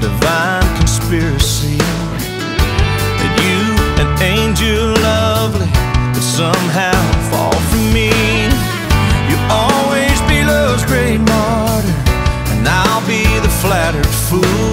divine conspiracy. That you, an angel lovely, could somehow fall for me. You'll always be love's great martyr, and I'll be the flattered fool,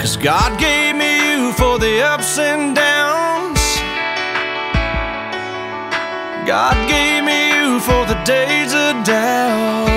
Cause God gave me you for the ups and downs. God gave me you for the days of doubt.